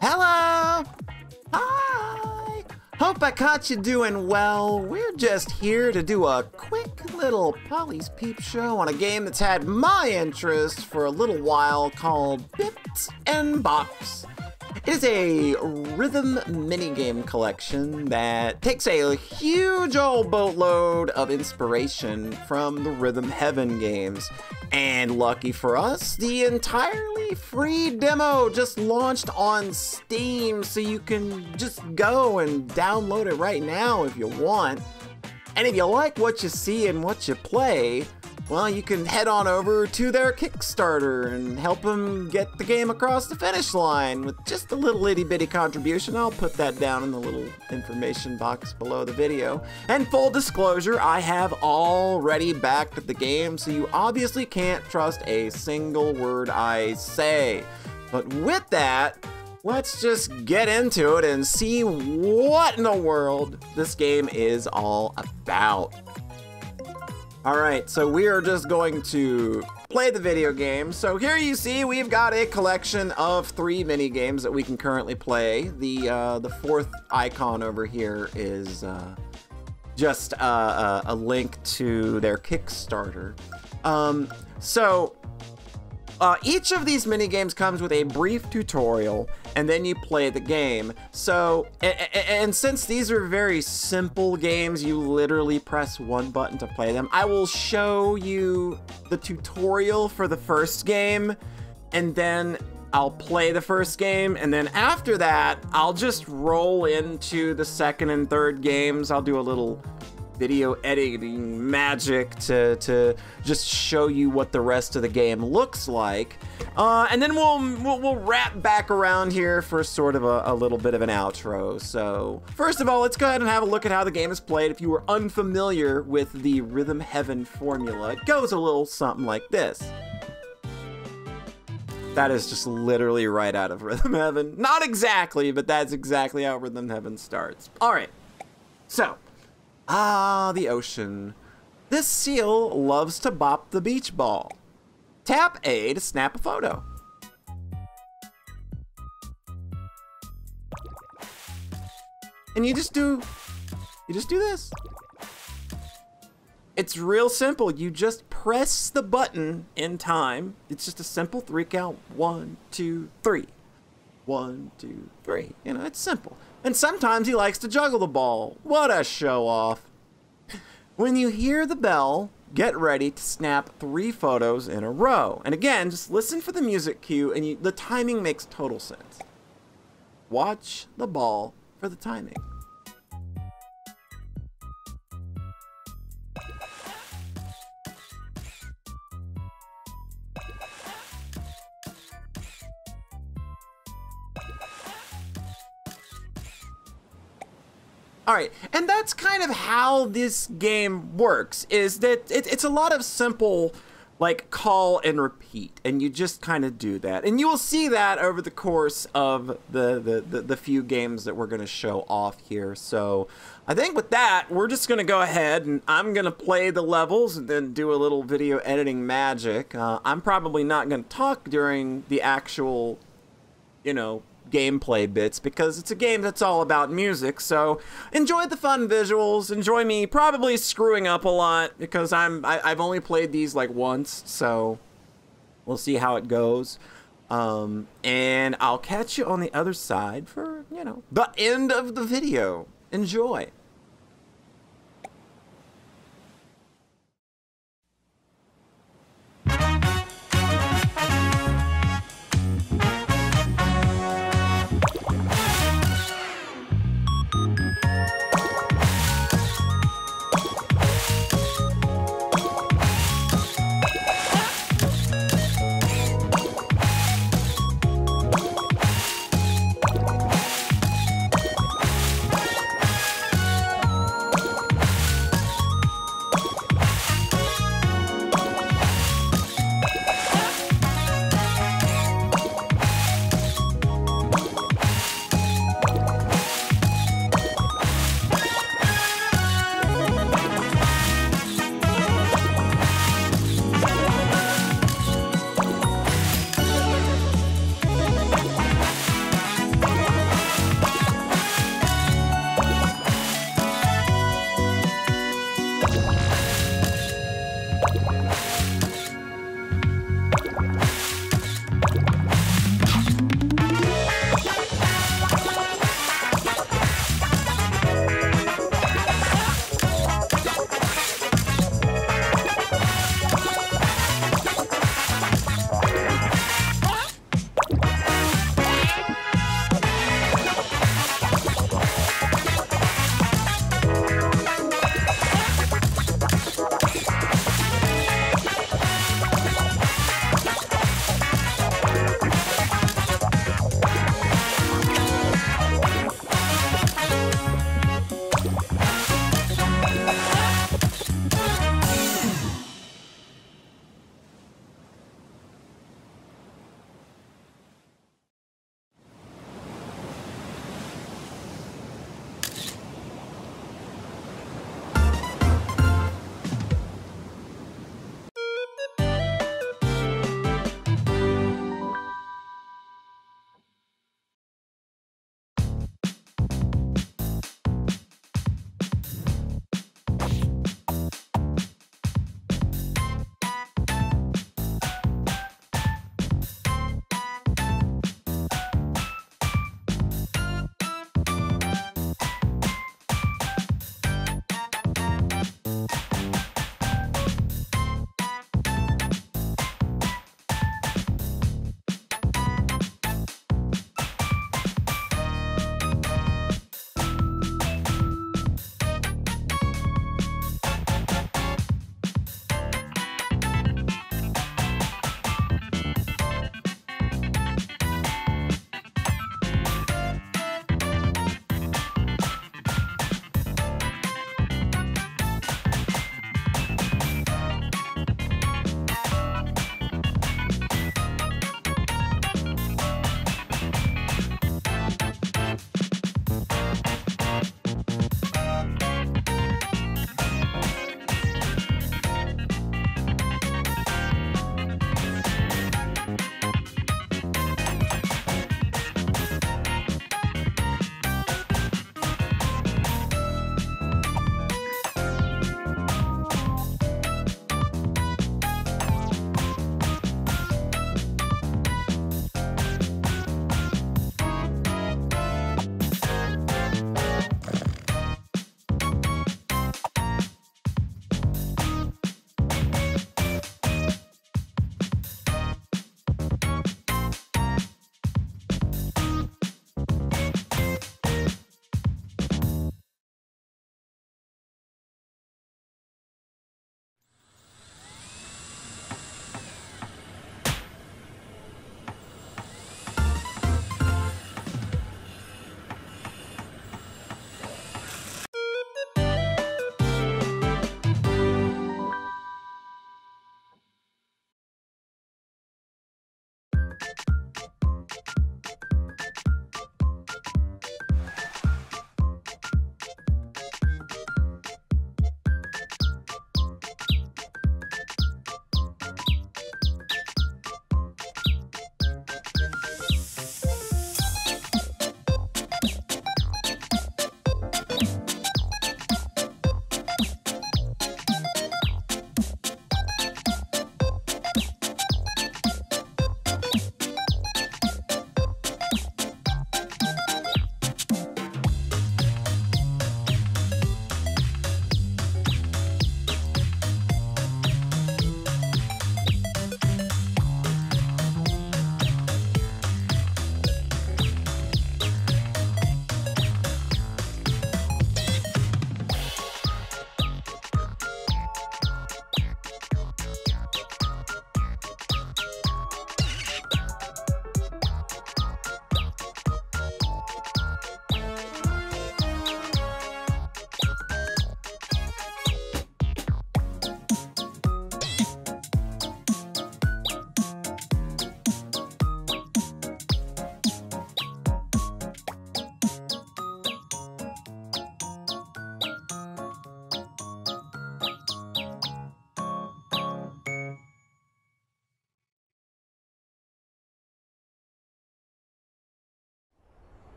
Hello! Hi! Hope I caught you doing well. We're just here to do a quick little Polly's Peep show on a game that's had my interest for a little while called Bits and Bops. It is a rhythm minigame collection that takes a huge old boatload of inspiration from the Rhythm Heaven games. And lucky for us, the entirely free demo just launched on Steam, so you can just go and download it right now if you want. And if you like what you see and what you play, well, you can head on over to their Kickstarter and help them get the game across the finish line with just a little itty bitty contribution. I'll put that down in the little information box below the video. And full disclosure, I have already backed the game, so you obviously can't trust a single word I say. But with that, let's just get into it and see what in the world this game is all about. Alright, so we are just going to play the video game. So here you see we've got a collection of three mini games that we can currently play. The uh, the fourth icon over here is uh, just uh, a link to their Kickstarter. Um, so uh, each of these mini games comes with a brief tutorial, and then you play the game. So, and, and, since these are very simple games, you literally press one button to play them. I will show you the tutorial for the first game, and then I'll play the first game, and then after that, I'll just roll into the second and third games. I'll do a little video editing magic to, to just show you what the rest of the game looks like. Uh, and then we'll, we'll, we'll, wrap back around here for sort of a, a little bit of an outro. So first of all, let's go ahead and have a look at how the game is played. If you were unfamiliar with the Rhythm Heaven formula, it goes a little something like this. That is just literally right out of Rhythm Heaven. Not exactly, but that's exactly how Rhythm Heaven starts. All right. So, Ah, the ocean. This seal loves to bop the beach ball. Tap A to snap a photo. And you just do, you just do this. It's real simple. You just press the button in time. It's just a simple three count. One, two, three. One, two, three. You know, it's simple. And sometimes he likes to juggle the ball. What a show off. When you hear the bell, get ready to snap three photos in a row. And again, just listen for the music cue and you, the timing makes total sense. Watch the ball for the timing. All right, and that's kind of how this game works. Is that it, it's a lot of simple, like call and repeat, and you just kind of do that, and you will see that over the course of the the the, the few games that we're going to show off here. So, I think with that, we're just going to go ahead and I'm going to play the levels and then do a little video editing magic. Uh, I'm probably not going to talk during the actual, you know, gameplay bits because it's a game that's all about music. So enjoy the fun visuals. Enjoy me probably screwing up a lot because I'm I, am i have only played these like once. So we'll see how it goes. Um, and I'll catch you on the other side for you know the end of the video. Enjoy.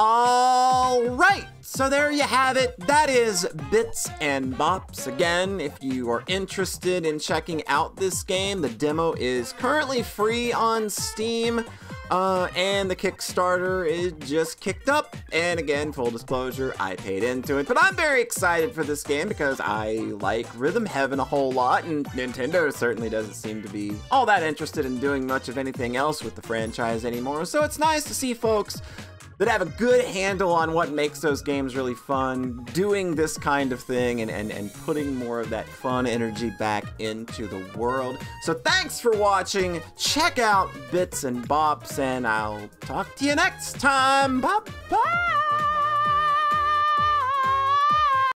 All right, so there you have it. That is Bits and Bops. Again, if you are interested in checking out this game, the demo is currently free on Steam. Uh, and the Kickstarter is just kicked up. And again, full disclosure, I paid into it. But I'm very excited for this game because I like Rhythm Heaven a whole lot, and Nintendo certainly doesn't seem to be all that interested in doing much of anything else with the franchise anymore. So it's nice to see folks that have a good handle on what makes those games really fun, doing this kind of thing and, and, and putting more of that fun energy back into the world. So thanks for watching. Check out Bits and Bops, and I'll talk to you next time. Bye bye.